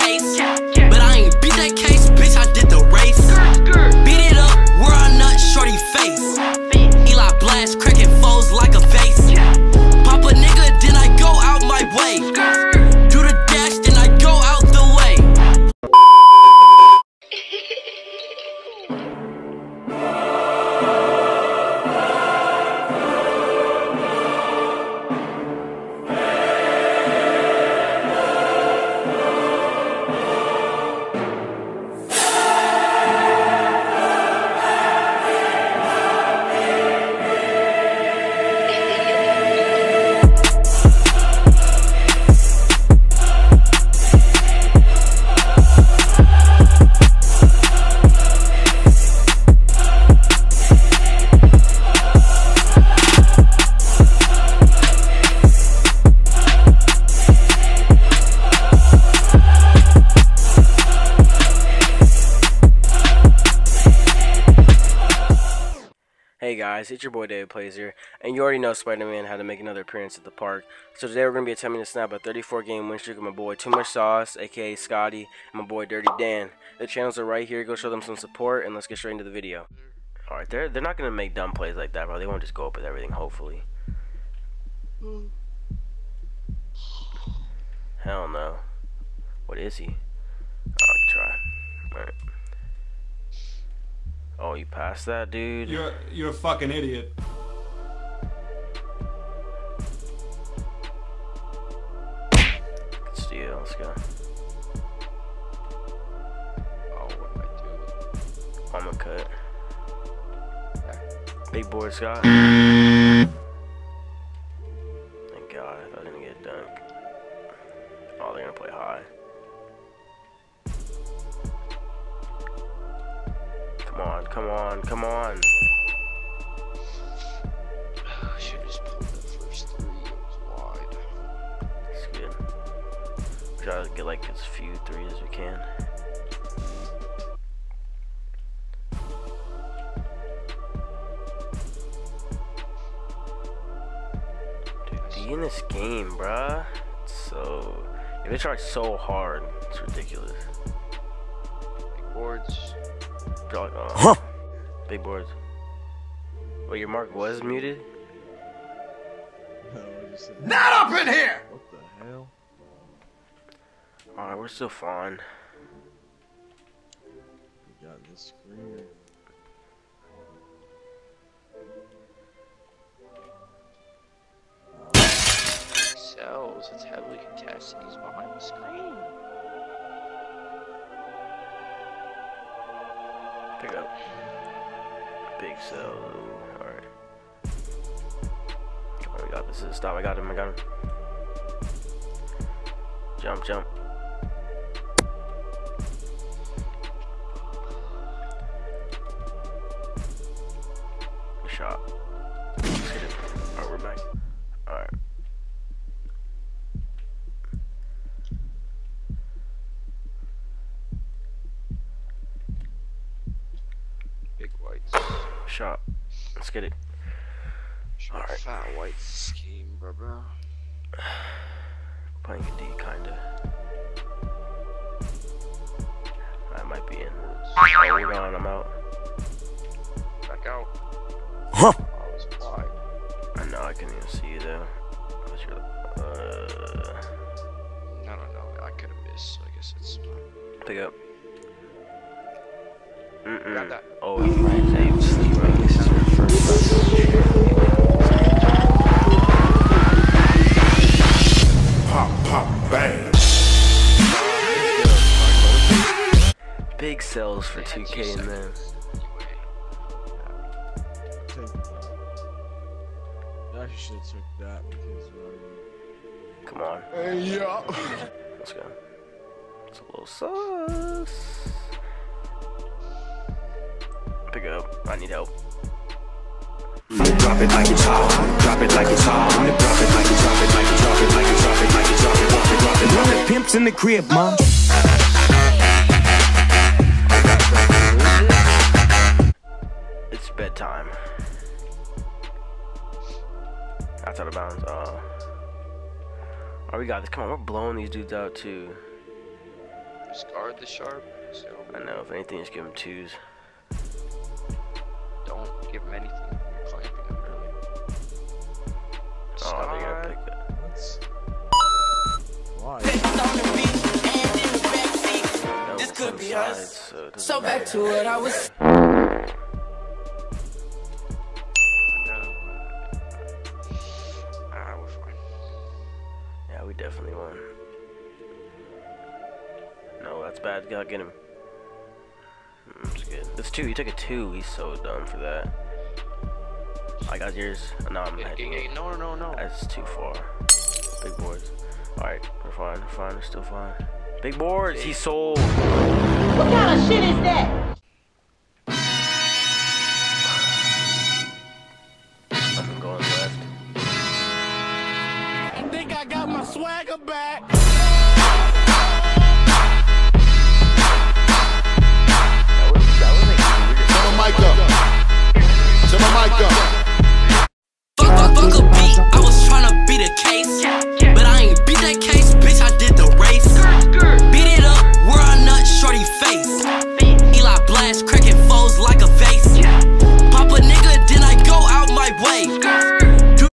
case. But I ain't beat that case, guys, it's your boy David Plays here, and you already know Spider-Man had to make another appearance at the park. So today we're going to be attempting to snap a 34 game win streak with my boy Too Much Sauce, aka Scotty, and my boy Dirty Dan. The channels are right here, go show them some support, and let's get straight into the video. Alright, they're, they're not going to make dumb plays like that, bro. They won't just go up with everything, hopefully. Mm. Hell no. What is he? I'll try. Alright. Oh, you passed that, dude? You're you're a fucking idiot. Steal, let's go. Oh, what am I doing? I'm gonna cut. Big boy Scott. Thank God, I I didn't get dunk. Oh, they're gonna play high. Come on, come on. I should just pulled that first three. It was wide. It's good. Try to get like as few threes as we can. Dude, be in this game, bruh. It's so. If they try so hard, it's ridiculous. Big boards. They're like, uh, Big boards. Well, your mark was muted? Not up in here. What the hell? Alright, we're still fine. We got this screen. Cells. It's heavily contested. He's behind the screen. Pick up. Big cell. Alright. Oh On, we got this. Stop. I got him. I got him. Jump, jump. Shot. Let's get it. Alright. fat whites scheme, bro, bro. Playing a D, kinda. I might be in. Oh, we're gone. I'm out. Back out. Huh. Oh, it's wide. I know I can even see you though. What's your, uh, No, no, no. I could have missed. So I guess it's fine. pick up. Mm-mm. Got that. Oh, Pop, pop, bang. Big cells for 2K and then. Take. I actually should have took that because uh, Come on. Hey, yeah. Let's go. It's a little sus. Pick it up. I need help. Drop it like it's hot. Drop it like it's hot. Drop it like it's drop it like it's drop it like it's drop it like it's drop it drop it drop it drop it. Pimps in the crib, mom. It's bedtime. That's out of bounds. Uh, oh, we got this. Come on, we're blowing these dudes out too. Just guard the sharp. So I know, if anything, just give him twos. don't give him anything. Be us. So, So back to what I was. Ah, we're. Yeah, we definitely won. No, that's bad. Gotta get him. It's good. It's two. He took a two. He's so dumb for that. I got yours. No, I'm Yeah, hedging yeah, it. no, no, no. That's too far. Big boards. Alright, we're fine. We're fine. We're still fine. Big boards. He sold. What kind of shit is that? I'm going left. I think I got my swagger back.